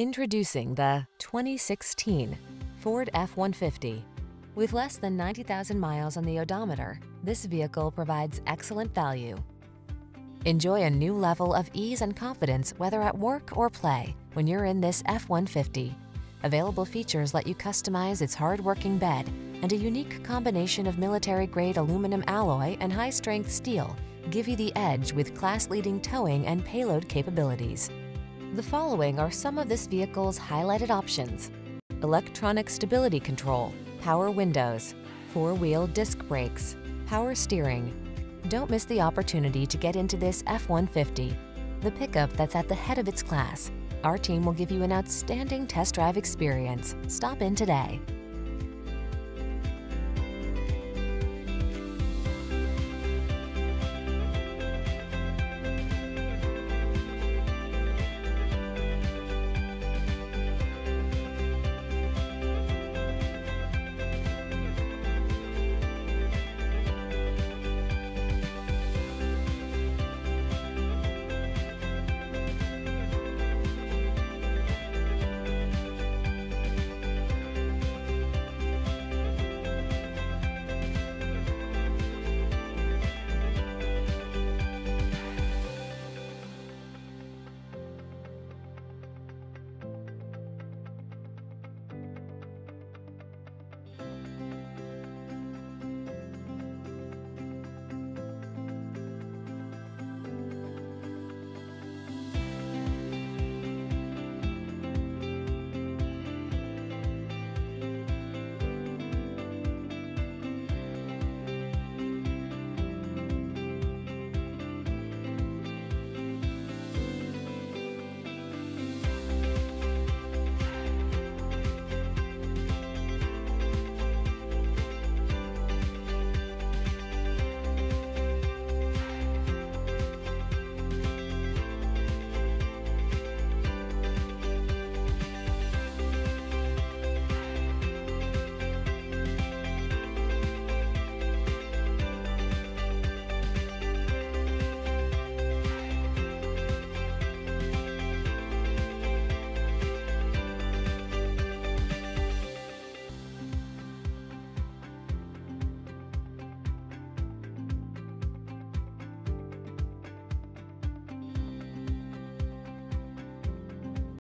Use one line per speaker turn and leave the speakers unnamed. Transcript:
Introducing the 2016 Ford F-150. With less than 90,000 miles on the odometer, this vehicle provides excellent value. Enjoy a new level of ease and confidence whether at work or play when you're in this F-150. Available features let you customize its hard-working bed and a unique combination of military-grade aluminum alloy and high-strength steel give you the edge with class-leading towing and payload capabilities. The following are some of this vehicle's highlighted options. Electronic stability control, power windows, four-wheel disc brakes, power steering. Don't miss the opportunity to get into this F-150, the pickup that's at the head of its class. Our team will give you an outstanding test drive experience. Stop in today.